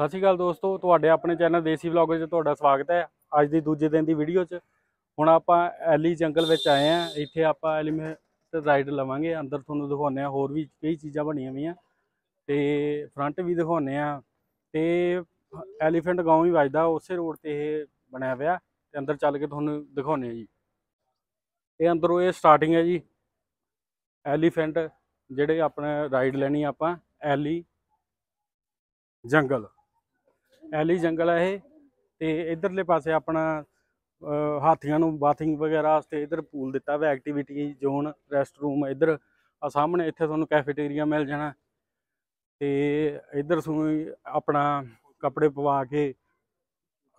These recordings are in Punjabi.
ਸਤਿ ਸ਼੍ਰੀ ਅਕਾਲ ਦੋਸਤੋ, ਤੁਹਾਡੇ ਆਪਣੇ ਚੈਨਲ ਦੇਸੀ ਵਲੌਗ 'ਚ ਤੁਹਾਡਾ ਸਵਾਗਤ ਹੈ। ਅੱਜ ਦੀ ਦੂਜੇ ਦਿਨ ਦੀ ਵੀਡੀਓ 'ਚ। ਹੁਣ ਆਪਾਂ ਐਲੀ ਜੰਗਲ ਵਿੱਚ ਆਏ ਆ ਇੱਥੇ ਆਪਾਂ ਐਲੀਮੈਂਟ ਰਾਈਡ ਲਵਾਂਗੇ। ਅੰਦਰ ਤੁਹਾਨੂੰ ਦਿਖਾਉਂਦੇ ਆ ਹੋਰ ਵੀ ਕਈ ਚੀਜ਼ਾਂ ਬਣੀਆਂ ਹੋਈਆਂ। ਤੇ ਫਰੰਟ ਵੀ ਦਿਖਾਉਂਦੇ ਆ ਤੇ ਐਲੀਫੈਂਟ ਗਾਉਂ ਵੀ ਵੱਜਦਾ, ਉਸੇ ਰੋਡ ਤੇ ਇਹ ਬਣਿਆ ਹੋਇਆ ਤੇ ਅੰਦਰ ਚੱਲ ਕੇ ਤੁਹਾਨੂੰ ਦਿਖਾਉਂਦੇ ਆ ਜੀ। ਇਹ ਅੰਦਰੋਂ ਇਹ ਸਟਾਰਟਿੰਗ ਹੈ ਜੀ। ਐਲੀਫੈਂਟ ਜਿਹੜੇ ਆਪਣੇ ਰਾਈਡ ਲੈਣੀ ਆਪਾਂ, ਐਲੀ ਜੰਗਲ। ਐਲੀ ਜੰਗਲ ਹੈ ਇਹ ਤੇ ਇਧਰਲੇ ਪਾਸੇ ਆਪਣਾ ਹਾਥੀਆਂ ਨੂੰ ਬਾਥਿੰਗ ਵਗੈਰਾ ਵਾਸਤੇ ਇਧਰ ਪੂਲ ਦਿੱਤਾ ਹੋਇਆ ਐਕਟੀਵਿਟੀ ਜ਼ੋਨ ਰੈਸਟ ਰੂਮ ਇਧਰ। ਆ ਸਾਹਮਣੇ ਇੱਥੇ ਤੁਹਾਨੂੰ ਕੈਫੇਟੇਰੀਆ ਮਿਲ ਜਾਣਾ। ਤੇ ਇਧਰ ਤੁਹਾਨੂੰ ਆਪਣਾ ਕੱਪੜੇ ਪਵਾ ਕੇ,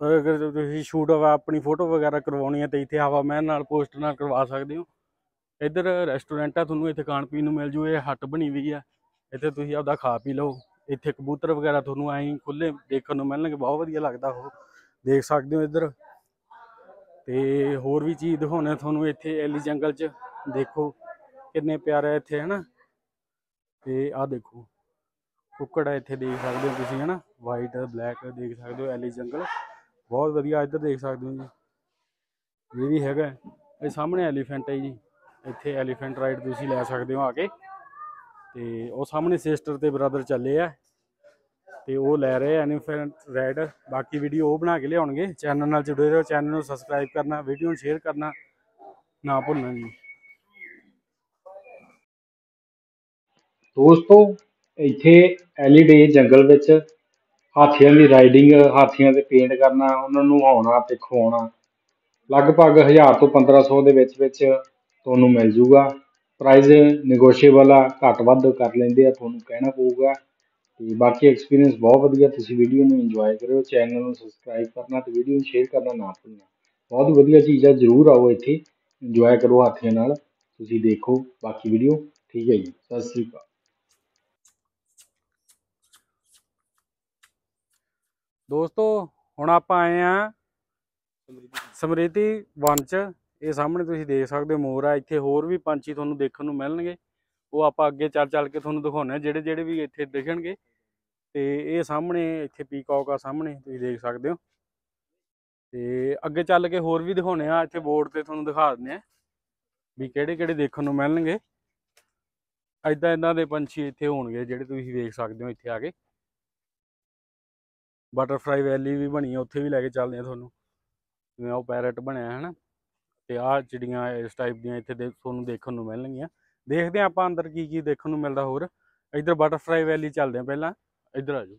ਅਗਰ ਤੁਸੀਂ ਸ਼ੂਟ ਆਪਣੀ ਫੋਟੋ ਵਗੈਰਾ ਕਰਵਾਉਣੀ ਹੈ ਤੇ ਇੱਥੇ ਹਵਾ ਮਹਿਲ ਨਾਲ ਪੋਸਟ ਨਾਲ ਕਰਵਾ ਸਕਦੇ ਹੋ। ਇੱਧਰ ਰੈਸਟੋਰੈਂਟ ਆ, ਤੁਹਾਨੂੰ ਇੱਥੇ ਖਾਣ ਪੀਣ ਨੂੰ ਮਿਲ ਜੂ, ਇਹ ਹੱਟ ਬਣੀ ਹੋਈ ਆ। ਇੱਥੇ ਤੁਸੀਂ ਆਪਦਾ ਖਾ ਪੀ ਲਓ। ਇੱਥੇ ਕਬੂਤਰ ਵਗੈਰਾ ਤੁਹਾਨੂੰ ਐਂ ਖੁੱਲੇ ਦੇਖਣ ਨੂੰ ਮਿਲਣਗੇ, ਬਹੁਤ ਵਧੀਆ ਲੱਗਦਾ ਉਹ। ਦੇਖ ਸਕਦੇ ਹੋ ਇੱਧਰ। ਤੇ ਹੋਰ ਵੀ ਚੀਜ਼ ਦਿਖਾਉਣੇ ਤੁਹਾਨੂੰ ਇੱਥੇ, ਐਲੀ ਜੰਗਲ 'ਚ। ਦੇਖੋ ਕਿੰਨੇ ਪਿਆਰੇ ਇੱਥੇ, ਹਨਾ? ਤੇ ਆਹ ਦੇਖੋ, ਕੁੱਕੜ ਆ ਇੱਥੇ ਦੇਖ ਸਕਦੇ ਹੋ ਤੁਸੀਂ, ਹਨਾ? ਵਾਈਟ ਬਲੈਕ ਦੇਖ ਸਕਦੇ ਹੋ, ਐਲੀ ਜੰਗਲ। ਬਹੁਤ ਵਧੀਆ ਇੱਧਰ ਦੇਖ ਸਕਦੇ ਹੋ ਜੀ। ਇਹ ਵੀ ਹੈਗਾ। ਇਹ ਸਾਹਮਣੇ ਐਲੀਫੈਂਟ ਹੈ ਜੀ। ਇੱਥੇ ਐਲੀਫੈਂਟ ਰਾਈਡ ਤੁਸੀਂ ਲੈ ਸਕਦੇ ਹੋ ਆ ਕੇ। ਤੇ ਉਹ ਸਾਹਮਣੇ ਸਿਸਟਰ ਤੇ ਬ੍ਰਦਰ ਚੱਲੇ ਆ ਤੇ ਉਹ ਲੈ ਰਹੇ ਆ ਐਲੀਫੈਂਟ ਬਾਕੀ ਵੀਡੀਓ ਉਹ ਬਣਾ ਕੇ ਲਿਆਉਣਗੇ। ਚੈਨਲ ਨਾਲ ਜੁੜੇ ਰਹੋ ਚੈਨਲ ਨੂੰ ਸਬਸਕ੍ਰਾਈਬ ਕਰਨਾ ਵੀਡੀਓ ਨੂੰ ਸ਼ੇਅਰ ਕਰਨਾ ਨਾ ਭੁੱਲਣਾ ਜੀ। ਦੋਸਤੋ, ਇੱਥੇ ਐਲੀਡੇ ਜੰਗਲ ਵਿੱਚ ਹਾਥੀਆਂ ਦੀ ਰਾਈਡਿੰਗ ਹਾਥੀਆਂ ਦੇ ਪੇਂਟ ਕਰਨਾ, ਉਹਨਾਂ ਨੂੰ ਆਉਣਾ ਤੇ ਖਵਾਉਣਾ। ਲਗਭਗ 1000 ਤੋਂ 1500 ਦੇ ਵਿੱਚ ਵਿੱਚ ਤੁਹਾਨੂੰ ਮਿਲ ਜੂਗਾ। ਪ੍ਰਾਈਸ ਨੈਗੋਸ਼ੀਏਬਲ ਆ, ਘੱਟ ਵੱਧ ਕਰ ਲੈਂਦੇ ਆ, ਤੁਹਾਨੂੰ ਕਹਿਣਾ ਪਊਗਾ। ਤੇ ਬਾਕੀ ਐਕਸਪੀਰੀਅੰਸ ਬਹੁਤ ਵਧੀਆ, ਤੁਸੀਂ ਵੀਡੀਓ ਨੂੰ ਇੰਜੋਏ ਕਰਿਓ ਚੈਨਲ ਨੂੰ ਸਬਸਕ੍ਰਾਈਬ ਕਰਨਾ ਤੇ ਵੀਡੀਓ ਨੂੰ ਸ਼ੇਅਰ ਕਰਨਾ ਨਾ ਭੁੱਲਣਾ। ਬਹੁਤ ਵਧੀਆ ਚੀਜ਼ ਆ, ਜਰੂਰ ਆਓ ਇੱਥੇ ਇੰਜੋਏ ਕਰੋ ਹਾਥੀਆਂ ਨਾਲ, ਤੁਸੀਂ ਦੇਖੋ ਬਾਕੀ ਵੀਡੀਓ ਠੀਕ ਹੈ ਜੀ, ਸਤਿ ਸ੍ਰੀ ਅਕਾਲ। ਦੋਸਤੋ, ਹੁਣ ਆਪਾਂ ਆਏ ਆ ਸਮ੍ਰਿਤੀ ਵਨ ਚ। ਇਹ ਸਾਹਮਣੇ ਤੁਸੀਂ ਦੇਖ ਸਕਦੇ ਹੋ ਮੋਰ ਆ, ਇੱਥੇ ਹੋਰ ਵੀ ਪੰਛੀ ਤੁਹਾਨੂੰ ਦੇਖਣ ਨੂੰ ਮਿਲਣਗੇ। ਉਹ ਆਪਾਂ ਅੱਗੇ ਚੱਲ ਚੱਲ ਕੇ ਤੁਹਾਨੂੰ ਦਿਖਾਉਣੇ ਆ, ਜਿਹੜੇ ਜਿਹੜੇ ਵੀ ਇੱਥੇ ਦਿਖਣਗੇ। ਤੇ ਇਹ ਸਾਹਮਣੇ, ਇੱਥੇ ਪੀਕੌਕ ਆ ਸਾਹਮਣੇ, ਤੁਸੀਂ ਦੇਖ ਸਕਦੇ ਹੋ। ਤੇ ਅੱਗੇ ਚੱਲ ਕੇ ਹੋਰ ਵੀ ਦਿਖਾਉਣੇ ਆ, ਇੱਥੇ ਬੋਰਡ ਤੇ ਤੁਹਾਨੂੰ ਦਿਖਾ ਦਿੰਦੇ ਆ ਵੀ ਕਿਹੜੇ ਕਿਹੜੇ ਦੇਖਣ ਨੂੰ ਮਿਲਣਗੇ। ਐਦਾਂ ਇਹਨਾਂ ਦੇ ਪੰਛੀ ਇੱਥੇ ਹੋਣਗੇ, ਜਿਹੜੇ ਤੁਸੀਂ ਵੇਖ ਸਕਦੇ ਹੋ ਇੱਥੇ ਆ ਕੇ। ਬਟਰਫਲਾਈ ਵੈਲੀ ਵੀ ਬਣੀ ਆ, ਉੱਥੇ ਵੀ ਲੈ ਕੇ ਚੱਲਦੇ ਆ ਤੁਹਾਨੂੰ। ਜਿਵੇਂ ਉਹ ਪੈਰਟ ਬਣਿਆ ਹੈ ਨਾ ਤੇ ਆਹ ਚਿੜੀਆਂ ਇਸ ਟਾਈਪ ਦੀਆਂ ਇੱਥੇ ਦੇ ਤੁਹਾਨੂੰ ਦੇਖਣ ਨੂੰ ਮਿਲਣਗੀਆਂ। ਦੇਖਦੇ ਆ ਆਪਾਂ ਅੰਦਰ ਕੀ ਕੀ ਦੇਖਣ ਨੂੰ ਮਿਲਦਾ ਹੋਰ। ਇੱਧਰ ਬਟਰਫਲਾਈ ਵੈਲੀ ਚੱਲਦੇ ਆ ਪਹਿਲਾਂ। ਇੱਧਰ ਆ ਜਾਓ।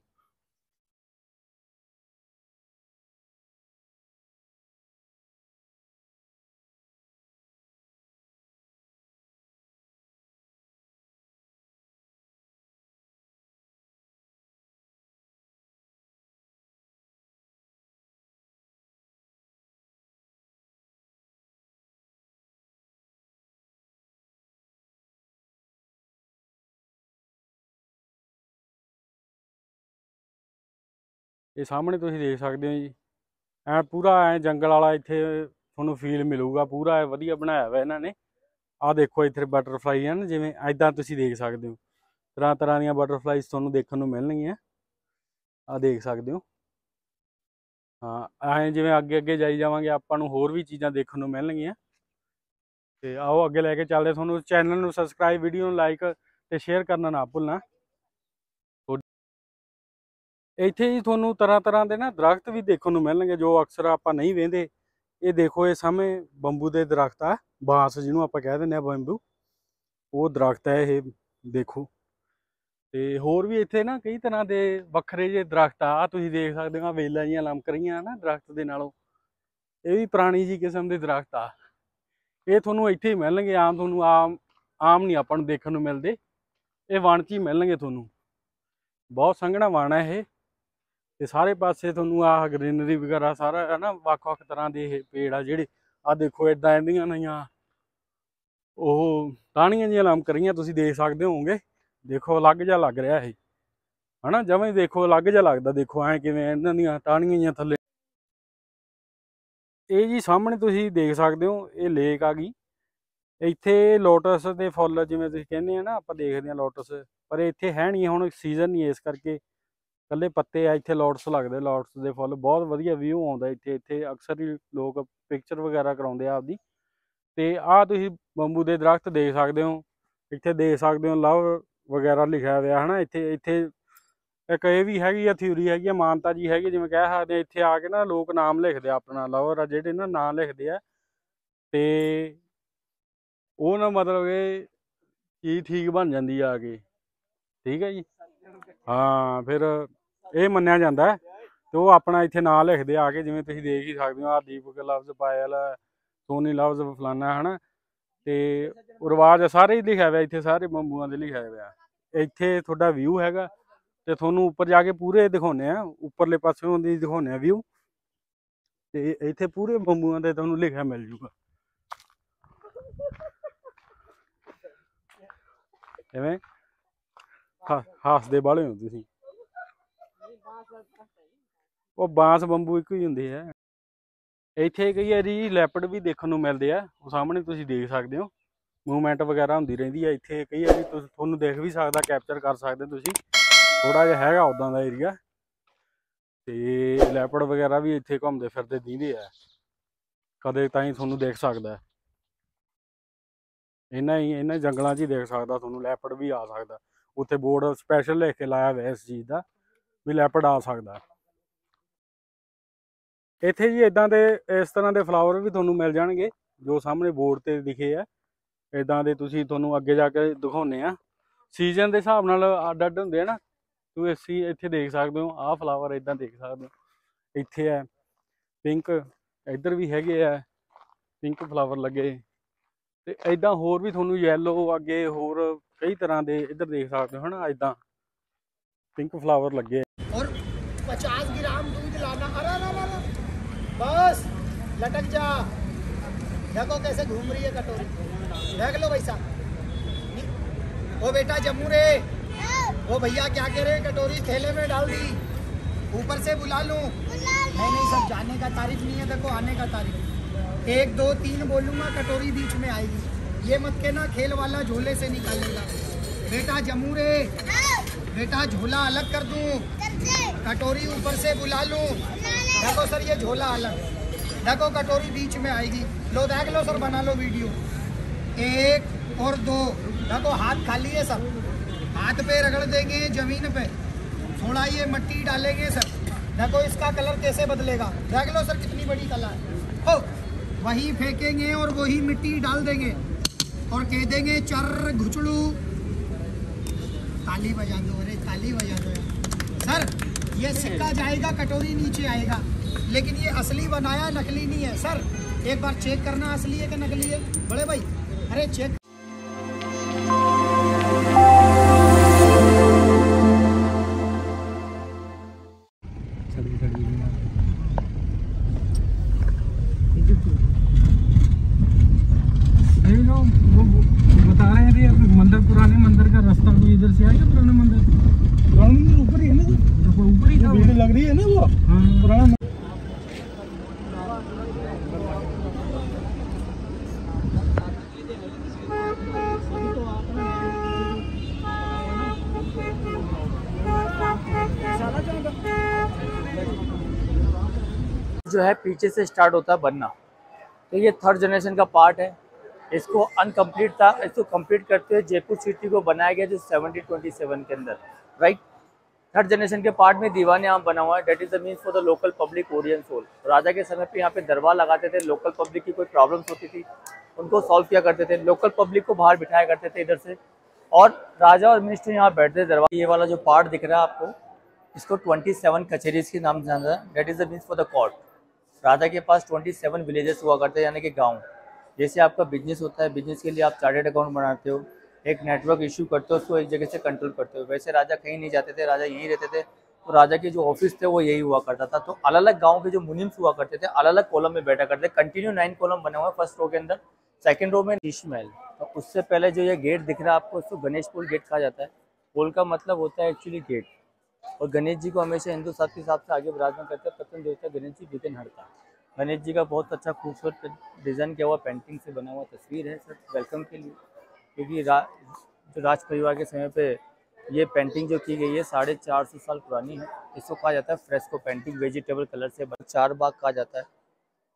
ਇਹ ਸਾਹਮਣੇ ਤੁਸੀਂ ਦੇਖ ਸਕਦੇ ਹੋ ਜੀ। ਐ ਪੂਰਾ ਐ ਜੰਗਲ ਵਾਲਾ ਇੱਥੇ ਤੁਹਾਨੂੰ ਫੀਲ ਮਿਲੂਗਾ। ਪੂਰਾ ਐ ਵਧੀਆ ਬਣਾਇਆ ਹੋਇਆ ਇਹਨਾਂ ਨੇ। ਆਹ ਦੇਖੋ ਇੱਥੇ ਬਟਰਫਲਾਈ ਹਨ ਜਿਵੇਂ ਐਦਾਂ ਤੁਸੀਂ ਦੇਖ ਸਕਦੇ ਹੋ। ਤਰ੍ਹਾਂ ਤਰ੍ਹਾਂ ਦੀਆਂ ਬਟਰਫਲਾਈਜ਼ ਤੁਹਾਨੂੰ ਦੇਖਣ ਨੂੰ ਮਿਲਣਗੀਆਂ। ਆਹ ਦੇਖ ਸਕਦੇ ਹੋ। ਹਾਂ, ਐਂ ਜਿਵੇਂ ਅੱਗੇ ਅੱਗੇ ਜਾਈ ਜਾਵਾਂਗੇ, ਆਪਾਂ ਨੂੰ ਹੋਰ ਵੀ ਚੀਜ਼ਾਂ ਦੇਖਣ ਨੂੰ ਮਿਲਣਗੀਆਂ। ਤੇ ਆਓ ਅੱਗੇ ਲੈ ਕੇ ਚੱਲਦੇ ਤੁਹਾਨੂੰ ਚੈਨਲ ਨੂੰ ਸਬਸਕ੍ਰਾਈਬ ਵੀਡੀਓ ਨੂੰ ਲਾਈਕ ਤੇ ਸ਼ੇਅਰ ਕਰਨਾ ਨਾ ਭੁੱਲਣਾ। ਇੱਥੇ ਹੀ ਤੁਹਾਨੂੰ ਤਰ੍ਹਾਂ ਤਰ੍ਹਾਂ ਦੇ ਨਾ ਦਰਖਤ ਵੀ ਦੇਖਣ ਨੂੰ ਮਿਲਣਗੇ, ਜੋ ਅਕਸਰ ਆਪਾਂ ਨਹੀਂ ਵੇਂਦੇ ਇਹ ਦੇਖੋ, ਇਹ ਸਾਹਮਣੇ ਬੰਬੂ ਦੇ ਦਰਖਤ ਆ, ਬਾਂਸ ਜਿਹਨੂੰ ਆਪਾਂ ਕਹਿ ਦਿੰਦੇ ਆ ਬੰਬੂ। ਉਹ ਦਰਖਤ ਹੈ ਇਹ, ਦੇਖੋ। ਤੇ ਹੋਰ ਵੀ ਇੱਥੇ ਨਾ ਕਈ ਤਰ੍ਹਾਂ ਦੇ ਵੱਖਰੇ ਜਿਹੇ ਦਰਖਤ ਆ। ਆਹ ਤੁਸੀਂ ਦੇਖ ਸਕਦੇ ਹੋ ਵੇਲਾਂ ਜੀਆਂ ਲਮਕ ਰਹੀਆਂ ਨਾ ਦਰਖਤ ਦੇ ਨਾਲੋਂ। ਇਹ ਵੀ ਪੁਰਾਣੀ ਜੀ ਕਿਸਮ ਦੇ ਦਰਖਤ ਆ। ਇਹ ਤੁਹਾਨੂੰ ਇੱਥੇ ਹੀ ਮਿਲਣਗੇ, ਆਮ ਤੁਹਾਨੂੰ ਆਮ ਆਮ ਨਹੀਂ ਆਪਾਂ ਨੂੰ ਦੇਖਣ ਨੂੰ ਮਿਲਦੇ। ਇਹ ਵਣ 'ਚ ਹੀ ਮਿਲਣਗੇ ਤੁਹਾਨੂੰ। ਬਹੁਤ ਸੰਘਣਾ ਵਣ ਹੈ ਇਹ। ਤੇ ਸਾਰੇ ਪਾਸੇ ਤੁਹਾਨੂੰ ਆਹ ਗ੍ਰੀਨਰੀ ਵਗੈਰਾ ਸਾਰਾ ਹੈ ਨਾ, ਵੱਖ-ਵੱਖ ਤਰ੍ਹਾਂ ਦੇ ਇਹ ਪੇੜ ਆ ਜਿਹੜੇ ਆ ਦੇਖੋ ਇਦਾਂ ਇਹਦੀਆਂ ਨਹੀਂਆਂ ਉਹ ਟਾਹਣੀਆਂ ਜਿਹੀਆਂ ਲੰਮ ਰਹੀਆਂ ਤੁਸੀਂ ਦੇਖ ਸਕਦੇ ਹੋਵੋਗੇ। ਦੇਖੋ, ਅਲੱਗ ਜਿਹਾ ਲੱਗ ਰਿਹਾ ਇਹ। ਹਨਾ, ਜਮਾਂ ਹੀ ਦੇਖੋ, ਅਲੱਗ ਜਿਹਾ ਲੱਗਦਾ। ਦੇਖੋ, ਐ ਕਿਵੇਂ ਇਹਨਾਂ ਦੀਆਂ ਟਾਹਣੀਆਂ ਜਿਹੀਆਂ ਥੱਲੇ। ਇਹ ਜੀ ਸਾਹਮਣੇ ਤੁਸੀਂ ਦੇਖ ਸਕਦੇ ਹੋ, ਇਹ ਲੇਕ ਆ ਗਈ। ਇੱਥੇ ਲੋਟਸ ਦੇ ਫੁੱਲ ਜਿਵੇਂ ਤੁਸੀਂ ਕਹਿੰਦੇ ਆ ਨਾ, ਆਪਾਂ ਦੇਖਦੇ ਆ ਲੋਟਸ। ਪਰ ਇੱਥੇ ਹੈ ਨਹੀਂ, ਹੁਣ ਸੀਜ਼ਨ ਨਹੀਂ ਇਸ ਕਰਕੇ। ਕੱਲੇ ਪੱਤੇ ਆ, ਇੱਥੇ ਲੋਟਸ ਲੱਗਦੇ ਲੋਟਸ ਦੇ ਫੁੱਲ, ਬਹੁਤ ਵਧੀਆ ਵਿਊ ਆਉਂਦਾ ਇੱਥੇ ਇੱਥੇ ਅਕਸਰ ਹੀ ਲੋਕ ਪਿਕਚਰ ਵਗੈਰਾ ਕਰਾਉਂਦੇ ਆ ਆਪਦੀ। ਤੇ ਆਹ ਤੁਸੀਂ ਬੰਬੂ ਦੇ ਦਰਖਤ ਦੇਖ ਸਕਦੇ ਹੋ, ਇੱਥੇ ਦੇਖ ਸਕਦੇ ਹੋ ਲਵ ਵਗੈਰਾ ਲਿਖਿਆ ਹੋਇਆ, ਹਨਾ, ਇੱਥੇ ਇੱਥੇ ਇੱਕ ਇਹ ਵੀ ਹੈਗੀ ਆ ਥਿਊਰੀ ਹੈਗੀ ਆ, ਮਾਨਤਾ ਜੀ ਹੈਗੀ ਜਿਵੇਂ ਕਹਿ ਸਕਦੇ ਇੱਥੇ ਆ ਕੇ ਨਾ ਲੋਕ ਨਾਮ ਲਿਖਦੇ ਆ ਆਪਣਾ ਲਵਰ ਆ ਜਿਹੜੇ ਨਾ ਨਾਂ ਲਿਖਦੇ ਆ। ਤੇ ਉਹ ਨਾ ਮਤਲਬ ਕਿ ਚੀਜ਼ ਠੀਕ ਬਣ ਜਾਂਦੀ ਆ ਕੇ, ਠੀਕ ਹੈ ਜੀ? ਹਾਂ ਫਿਰ ਇਹ ਮੰਨਿਆ ਜਾਂਦਾ ਹੈ ਤੇ ਉਹ ਆਪਣਾ ਇੱਥੇ ਨਾਂ ਲਿਖਦੇ ਆ ਕੇ ਜਿਵੇਂ ਤੁਸੀਂ ਦੇਖ ਹੀ ਸਕਦੇ ਹੋ ਆ ਦੀਪਕ ਲਫ਼ਜ਼ ਪਾਇਲ ਸੋਨੀ ਲਫ਼ਜ਼ ਫਲਾਨਾ ਹਨਾ? ਤੇ ਰਿਵਾਜ ਸਾਰੇ ਹੀ ਲਿਖਿਆ ਹੋਇਆ ਇੱਥੇ ਸਾਰੇ ਬੰਬੂਆਂ ਦੇ ਲਿਖਿਆ ਹੋਇਆ। ਇੱਥੇ ਤੁਹਾਡਾ ਵਿਊ ਹੈਗਾ ਤੇ ਤੁਹਾਨੂੰ ਉੱਪਰ ਜਾ ਕੇ ਪੂਰੇ ਦਿਖਾਉਨੇ ਆ ਉੱਪਰਲੇ ਪਾਸਿਓਂ ਦੀ ਦਿਖਾਉਨੇ ਆ ਵਿਊ ਤੇ ਇੱਥੇ ਪੂਰੇ ਬੰਬੂਆਂ ਦੇ ਤੁਹਾਨੂੰ ਲਿਖਿਆ ਮਿਲ ਜੂਗਾ। ਐਵੇਂ? ਹੱਸਦੇ ਬਾਲੇ ਹੋ ਤੁਸੀਂ ਉਹ ਬਾਂਸ ਬੰਬੂ ਇੱਕ ਹੀ ਹੁੰਦੇ ਆ। ਇੱਥੇ ਕਈ ਵਾਰੀ ਲੈਪਰਡ ਵੀ ਦੇਖਣ ਨੂੰ ਮਿਲਦੇ ਆ। ਉਹ ਸਾਹਮਣੇ ਤੁਸੀਂ ਦੇਖ ਸਕਦੇ ਹੋ। ਮੂਵਮੈਂਟ ਵਗੈਰਾ ਹੁੰਦੀ ਰਹਿੰਦੀ ਆ। ਇੱਥੇ ਕਈ ਵਾਰੀ ਤੁਸੀਂ, ਤੁਹਾਨੂੰ ਦੇਖ ਵੀ ਸਕਦਾ, ਕੈਪਚਰ ਕਰ ਸਕਦੇ ਤੁਸੀਂ। ਥੋੜਾ ਜਿਹਾ ਹੈਗਾ ਉਦਾਂ ਦਾ ਏਰੀਆ। ਤੇ ਲੈਪਰਡ ਵਗੈਰਾ ਵੀ ਇੱਥੇ ਘੁੰਮਦੇ ਫਿਰਦੇ ਦਿਖਦੇ ਆ। ਕਦੇ ਤਾਂ ਹੀ ਤੁਹਾਨੂੰ ਦੇਖ ਸਕਦਾ। ਇਹਨਾਂ ਹੀ ਇਹਨਾਂ ਜੰਗਲਾਂ 'ਚ ਹੀ ਦੇਖ ਸਕਦਾ। ਤੁਹਾਨੂੰ ਲੈਪਰਡ ਵੀ ਆ ਸਕਦਾ। ਉੱਥੇ ਬੋਰਡ ਸਪੈਸ਼ਲ ਲਿਖ ਕੇ ਲਾਇਆ ਹੋਇਆ ਇਸ ਚੀਜ਼ ਦਾ ਵੀ ਲੈਪਰਡ ਆ ਸਕਦਾ। ਇੱਥੇ ਜੀ ਇਦਾਂ ਦੇ ਇਸ ਤਰ੍ਹਾਂ ਦੇ ਫਲਾਵਰ ਵੀ ਤੁਹਾਨੂੰ ਮਿਲ ਜਾਣਗੇ, ਜੋ ਸਾਹਮਣੇ ਬੋਰਡ ਤੇ ਦਿਖੇ ਆ। ਇਦਾਂ ਦੇ ਤੁਸੀਂ ਤੁਹਾਨੂੰ ਅੱਗੇ ਜਾ ਕੇ ਦਿਖਾਉਨੇ ਆ। ਸੀਜ਼ਨ ਦੇ ਹਿਸਾਬ ਨਾਲ ਅੱਡ ਅੱਡ ਹੁੰਦੇ ਆ ਨਾ ਤੁਸੀਂ ਇੱਥੇ ਦੇਖ ਸਕਦੇ ਹੋ, ਆਹ ਫਲਾਵਰ ਇਦਾਂ ਦੇਖ ਸਕਦੇ ਹੋ। ਇੱਥੇ ਹੈ ਪਿੰਕ ਇੱਧਰ ਵੀ ਹੈਗੇ ਆ ਪਿੰਕ ਫਲਾਵਰ ਲੱਗੇ। ਤੇ ਇਦਾਂ ਹੋਰ ਵੀ ਤੁਹਾਨੂੰ ਯੈਲੋ ਅੱਗੇ ਹੋਰ ਕਈ ਤਰ੍ਹਾਂ ਦੇ ਇੱਧਰ ਦੇਖ ਸਕਦੇ ਹੋ ਹਨਾ ਇਦਾਂ ਪਿੰਕ ਫਲਾਵਰ ਲੱਗੇ और 50 ग्राम दूध लाना अरे अरे अरे, अरे बस लटक जा देखो कैसे घूम रही है कटोरी देख लो भाई साहब ओ बेटा जम्मू रे ओ भैया क्या कह रहे हैं कटोरी थैले में डाल दी ऊपर से बुला लूं नहीं नहीं सब जाने का तारीफ नहीं है देखो आने का तारीफ एक, दो, तीन बोलूँगा, कटोरी बीच में आएगी। ये मत कहना, खेल वाला झोले से निकालेगा बेटा जम्मू रे। बेटा झोला अलग कर दूँ। कटोरी ऊपर से बुला लूँ। देखो सर, ये झोला अलग। देखो कटोरी बीच में आएगी। लो, देख लो सर, बना लो वीडियो। एक और दो। देखो, हाथ खाली है सब हाथ पे रगड़ देंगे ज़मीन पे। थोड़ा ये मिट्टी डालेंगे सर। देखो इसका कलर कैसे बदलेगा। देख लो सर, कितनी बड़ी कला है। हो। वही फेंकेंगे और वही मिट्टी डाल देंगे और कह देंगे चर घुचड़ू। ताली बजा दो अरे ताली बजा दो सर ये सिक्का जाएगा कटोरी नीचे आएगा लेकिन ये असली बनाया नकली नहीं है। सर एक बार चेक करना असली है कि नकली है? बड़े भाई अरे चेक मंदिर पुराने मंदिर का रास्ता भी इधर से आएगा पुराने मंदिर? पुराना मंदिर ऊपर ही है ना तो ऊपर ही था भीड़ लग रही है ना वो? हाँ। पुराना जो है पीछे से स्टार्ट होता है बनना। तो ये थर्ड जनरेशन का पार्ट है। इसको अनकम्प्लीट था, इसको कंप्लीट करते हुए जयपुर सिटी को बनाया गया जो सेवनटीन ट्वेंटी सेवन के अंदर राइट थर्ड जनरेशन के पार्ट में दीवाने यहाँ बना हुआ है। That is the means for the local public Orion सोल राजा के समय पे यहाँ पे दरबार लगाते थे लोकल पब्लिक की कोई प्रॉब्लम्स होती थी, उनको सॉल्व किया करते थे। लोकल पब्लिक को बाहर बिठाया करते थे इधर से। और राजा और मिनिस्टर यहाँ बैठते दरबार। ये वाला जो पार्ट दिख रहा है आपको, इसको 27 कचेरीज के नाम जाना that is the means for the court राजा के पास 27 विलेजेस हुआ करते हैं, यानी कि गाँव। जैसे आपका बिज़नेस होता है बिज़नेस के लिए आप चार्टेड अकाउंट बनाते हो, एक नेटवर्क इशू करते हो, उसको एक जगह से कंट्रोल करते हो। वैसे राजा कहीं नहीं जाते थे, राजा यहीं रहते थे। तो राजा के जो ऑफ़िस थे, वो यही हुआ करता था। तो अलग अलग गाँव के जो मुनिम्स हुआ करते थे अलग अलग कॉलम में बैठा करते कंटिन्यू नाइन कॉलम बने हुए हैं फ़र्स्ट रो के अंदर। सेकेंड रो में शीश महल तो उससे पहले जो ये गेट दिख रहा है आपको, उसको गणेश पुल गेट कहा जाता है। पुल का मतलब होता है एक्चुअली गेट और गणेश जी को हमेशा हिंदू साथ के हिसाब से आगे विराजमान करते हैं। प्रथम देवता गणेश जी विघ्न हरता गणेश जी का बहुत अच्छा खूबसूरत डिज़ाइन किया हुआ पेंटिंग से बना हुआ तस्वीर है सर, वेलकम के लिए। क्योंकि राज परिवार के समय पे ये पेंटिंग जो की गई है, साढ़े चार सौ साल पुरानी है। इसको कहा जाता है फ्रेस्को पेंटिंग वेजिटेबल कलर से चार बाग कहा जाता है।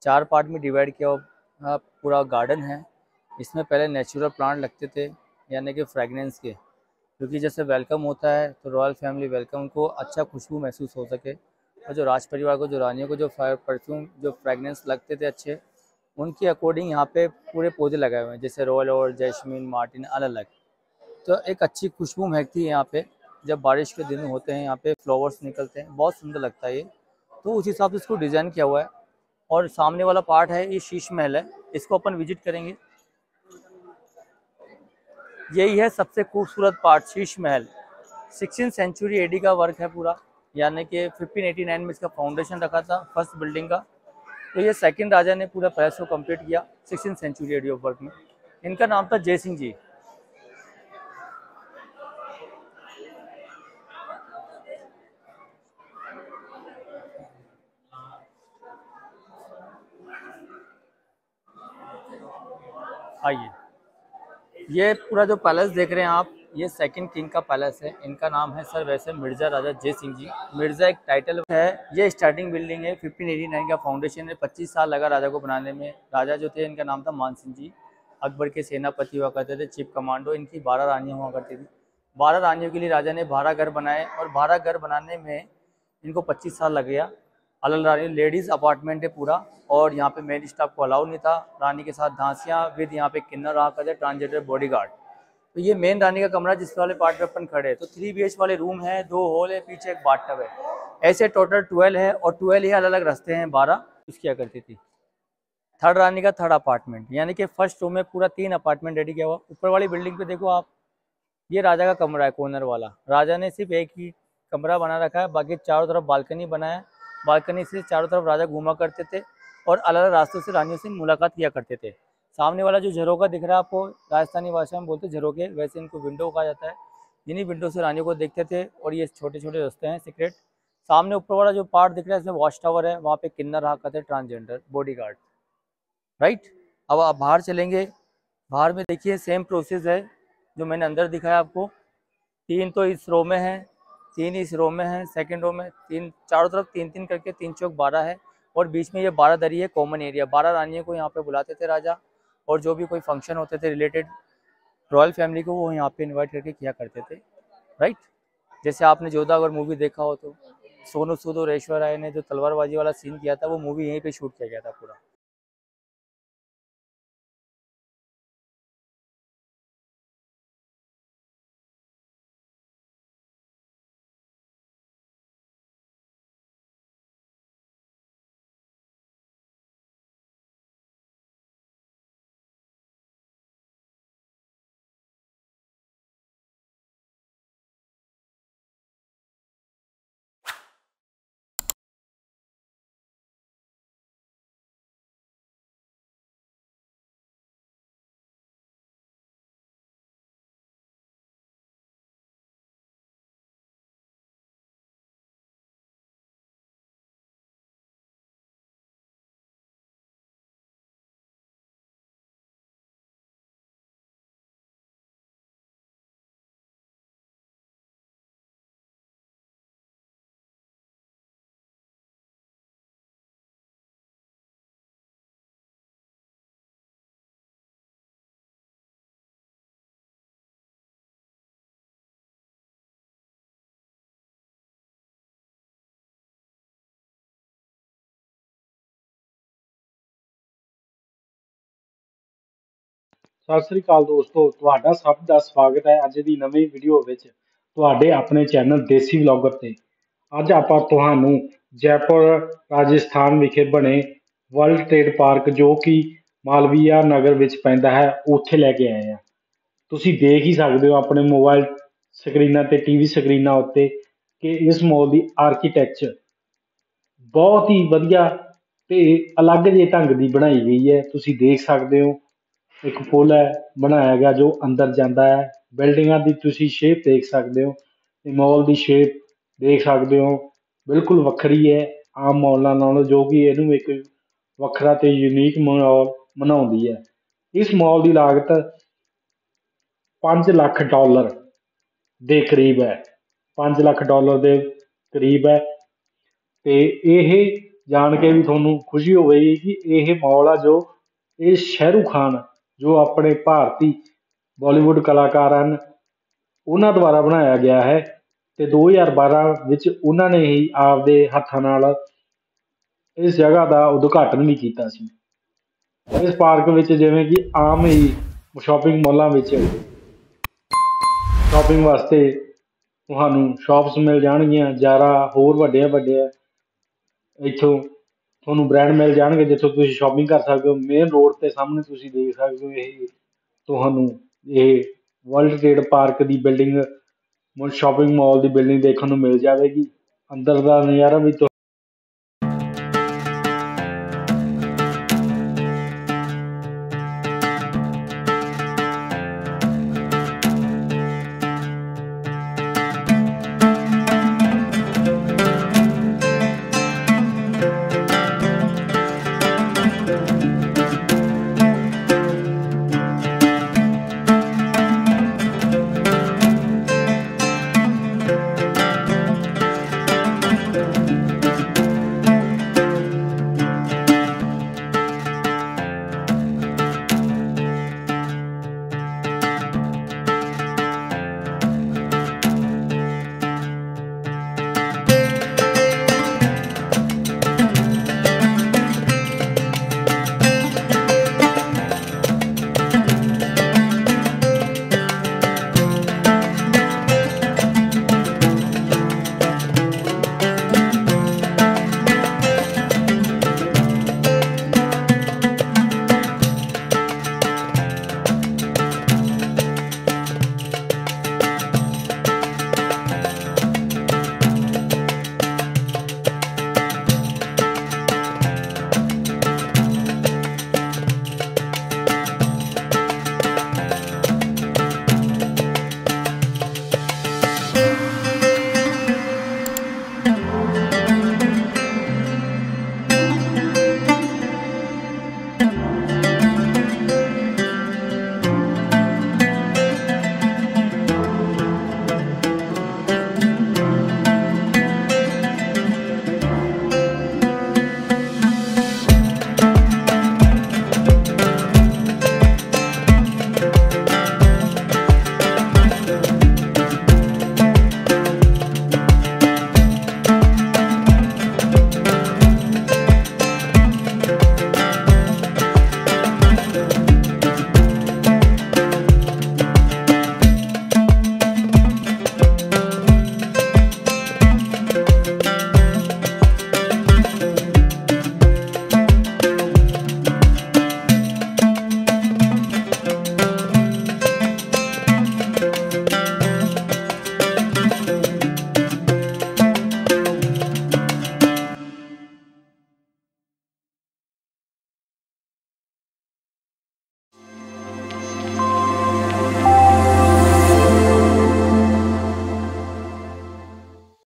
चार पार्ट में डिवाइड किया हुआ पूरा गार्डन है। इसमें पहले नेचुरल प्लांट लगते थे, यानी कि फ्रेगनेंस के। क्योंकि जैसे वेलकम होता है तो रॉयल फैमिली वेलकम को अच्छा खुशबू महसूस हो सके। और जो राज परिवार को, जो रानियों को, जो परफ्यूम जो फ्रेगनेंस लगते थे अच्छे, उनके अकॉर्डिंग यहाँ पे पूरे पौधे लगाए हुए हैं, जैसे रॉयल और जैस्मिन मार्टिन अलग अलग तो एक अच्छी खुशबू महकती है यहाँ पे, जब बारिश के दिन होते हैं, यहाँ पे फ्लावर्स निकलते हैं, बहुत सुंदर लगता है ये। तो उस हिसाब से इसको डिज़ाइन किया हुआ है, और सामने वाला पार्ट है, ये शीश महल है, इसको अपन विज़िट करेंगे। यही है सबसे खूबसूरत part Sheesh Mahal. Sixteen century AD का वर्क है पूरा। यानी कि 1589 में इसका फाउंडेशन रखा था फ़र्स्ट बिल्डिंग का। तो ये सेकंड राजा ने पूरा पैलेस को कंप्लीट किया sixteen century AD of work में। इनका नाम था जय सिंह जी। आइए। ये पूरा जो पैलेस देख रहे हैं आप ये सेकंड किंग का पैलेस है। इनका नाम है सर वैसे मिर्ज़ा राजा जय सिंह जी। मिर्ज़ा एक टाइटल है। ये स्टार्टिंग बिल्डिंग है। 1589 का फाउंडेशन है। 25 साल लगा राजा को बनाने में। राजा जो थे, इनका नाम था मान सिंह जी। अकबर के सेनापति हुआ करते थे चीफ कमांडो इनकी बारह रानियाँ हुआ करती थी। बारह रानियों के लिए राजा ने बारह घर बनाए और बारह घर बनाने में इनको पच्चीस साल लग गया। अलग रानी लेडीज़ अपार्टमेंट है पूरा और यहाँ पे मेन स्टाफ को अलाउ नहीं था। रानी के साथ धांसियाँ, विद यहाँ पे किन्नर रहा करते ट्रांसजेंडर बॉडी गार्ड तो ये मेन रानी का कमरा जिस वाले पार्ट पे अपन खड़े हैं। तो थ्री बी वाले रूम है, दो हॉल है, पीछे एक बाथटब है। ऐसे टोटल ट्वेल्व है और ट्वेल्व ही अलग अलग रास्ते हैं, बारह। यूज़ किया करती थी। थर्ड रानी का थर्ड अपार्टमेंट यानी कि फ़र्स्ट रूम में पूरा तीन अपार्टमेंट रेडी किया हुआ। ऊपर वाली बिल्डिंग पे देखो आप, ये राजा का कमरा है कॉर्नर वाला। राजा ने सिर्फ़ एक ही कमरा बना रखा है, बाकी चारों तरफ़ बालकनी बनाया बालकनी से चारों तरफ़ राजा घूमा करते थे और अलग अलग रास्तों से रानियों से मुलाकात किया करते थे। सामने वाला जो झरोका दिख रहा है आपको, राजस्थानी भाषा में बोलते झरोके वैसे इनको विंडो कहा जाता है। जिन्हीं विंडो से रानियों को देखते थे और ये छोटे छोटे रस्ते हैं सीक्रेट सामने ऊपर वाला जो पार्ट दिख रहा है, इसमें वॉच टावर है, वहाँ पे किन्नर रहा करते ट्रांसजेंडर बॉडी राइट अब आप बाहर चलेंगे, बाहर में देखिए सेम प्रोसेस है जो मैंने अंदर दिखाया आपको। तीन तो इस रो में है, तीन इस रो में है सेकंड रो में, तीन, चारों तरफ़ तीन तीन करके तीन चौक बारह है और बीच में ये बारह दरी है कॉमन एरिया बारह रानियों को यहाँ पे बुलाते थे राजा। और जो भी कोई फ़ंक्शन होते थे रिलेटेड रॉयल फैमिली को, वो यहाँ पे इनवाइट करके किया करते थे राइट जैसे आपने जोधा अगर मूवी देखा हो तो सोनू सूद और ऐश्वर्या राय ने जो तलवारबाजी वाला सीन किया था, वो मूवी यहीं पे शूट किया गया था पूरा। ਸਤਿ ਸ੍ਰੀ ਅਕਾਲ ਦੋਸਤੋ, ਤੁਹਾਡਾ ਸਭ ਦਾ ਸਵਾਗਤ ਹੈ ਅੱਜ ਦੀ ਨਵੀਂ ਵੀਡੀਓ ਵਿੱਚ ਤੁਹਾਡੇ ਆਪਣੇ ਚੈਨਲ ਦੇਸੀ ਵਲੌਗਰ ਤੇ। ਅੱਜ ਆਪਾਂ ਤੁਹਾਨੂੰ ਜੈਪੁਰ, ਰਾਜਸਥਾਨ ਵਿਖੇ ਬਣੇ ਵਰਲਡ ਟ੍ਰੇਡ ਪਾਰਕ ਜੋ ਕਿ ਮਾਲਵੀਆ ਨਗਰ ਵਿੱਚ ਪੈਂਦਾ ਹੈ, ਉੱਥੇ ਲੈ ਕੇ ਆਏ ਹਾਂ। ਤੁਸੀਂ ਦੇਖ ਹੀ ਸਕਦੇ ਹੋ ਆਪਣੇ ਮੋਬਾਈਲ ਸਕਰੀਨਾਂ ਤੇ ਟੀਵੀ ਸਕਰੀਨਾਂ ਉੱਤੇ ਕਿ ਇਸ ਮਾਲ ਦੀ ਆਰਕੀਟੈਕਚਰ ਬਹੁਤ ਹੀ ਵਧੀਆ ਤੇ ਅਲੱਗ ਜਿਹੇ ਢੰਗ ਦੀ ਬਣਾਈ ਗਈ ਹੈ। ਤੁਸੀਂ ਦੇਖ ਸਕਦੇ ਹੋ ਇੱਕ ਪੁਲ ਹੈ, ਬਣਾਇਆ ਗਿਆ ਜੋ ਅੰਦਰ ਜਾਂਦਾ ਹੈ। ਬਿਲਡਿੰਗਾਂ ਦੀ ਤੁਸੀਂ ਸ਼ੇਪ ਦੇਖ ਸਕਦੇ ਹੋ, ਤੇ ਮਾਲ ਦੀ ਸ਼ੇਪ ਦੇਖ ਸਕਦੇ ਹੋ। ਬਿਲਕੁਲ ਵੱਖਰੀ ਹੈ ਆਮ ਮੌਲਾਂ ਨਾਲੋਂ, ਜੋ ਕਿ ਇਹਨੂੰ ਇੱਕ ਵੱਖਰਾ ਤੇ ਯੂਨੀਕ ਮਾਲ ਬਣਾਉਂਦੀ ਹੈ। ਇਸ ਮਾਲ ਦੀ ਲਾਗਤ ਪੰਜ ਲੱਖ ਡਾਲਰ ਦੇ ਕਰੀਬ ਹੈ। ਪੰਜ ਲੱਖ ਡਾਲਰ ਦੇ ਕਰੀਬ ਹੈ। ਅਤੇ ਇਹ ਜਾਣ ਕੇ ਵੀ ਤੁਹਾਨੂੰ ਖੁਸ਼ੀ ਹੋਵੇਗੀ ਕਿ ਇਹ ਮਾਲ ਆ ਜੋ ਇਹ ਸ਼ਾਹਰੁਖ ਖਾਨ ਜੋ ਆਪਣੇ ਭਾਰਤੀ ਬੋਲੀਵੁੱਡ ਕਲਾਕਾਰ ਹਨ, ਉਹਨਾਂ ਦੁਆਰਾ ਬਣਾਇਆ ਗਿਆ ਹੈ ਅਤੇ ਦੋ ਹਜ਼ਾਰ ਬਾਰ੍ਹਾਂ ਵਿੱਚ ਉਹਨਾਂ ਨੇ ਹੀ ਆਪਦੇ ਹੱਥਾਂ ਨਾਲ ਇਸ ਜਗ੍ਹਾ ਦਾ ਉਦਘਾਟਨ ਵੀ ਕੀਤਾ ਸੀ। ਇਸ ਪਾਰਕ ਵਿੱਚ ਜਿਵੇਂ ਕਿ ਆਮ ਹੀ ਸ਼ੋਪਿੰਗ ਮੋਲਾਂ ਵਿੱਚ ਸ਼ੋਪਿੰਗ ਵਾਸਤੇ ਤੁਹਾਨੂੰ ਸ਼ੋਪਸ ਮਿਲ ਜਾਣਗੀਆਂ ਜ਼ਿਆਦਾ ਹੋਰ ਵੱਡੇ ਵੱਡੇ ਇੱਥੋਂ ਤੁਹਾਨੂੰ ਬ੍ਰਾਂਡ ਮਿਲ ਜਾਣਗੇ, ਜਿੱਥੋਂ ਤੁਸੀਂ ਸ਼ੋਪਿੰਗ ਕਰ ਸਕਦੇ ਹੋ। ਮੇਨ ਰੋਡ ਤੇ ਸਾਹਮਣੇ ਤੁਸੀਂ ਦੇਖ ਸਕਦੇ ਹੋ ਇਹ ਤੁਹਾਨੂੰ ਇਹ ਵਰਲਡ ਟਰੇਡ ਪਾਰਕ ਦੀ ਬਿਲਡਿੰਗ ਸ਼ੋਪਿੰਗ ਮੋਲ ਦੀ ਬਿਲਡਿੰਗ ਦੇਖਣ ਨੂੰ ਮਿਲ ਜਾਵੇਗੀ। ਅੰਦਰ ਦਾ ਨਜ਼ਾਰਾ ਵੀ ਤੁਹਾ-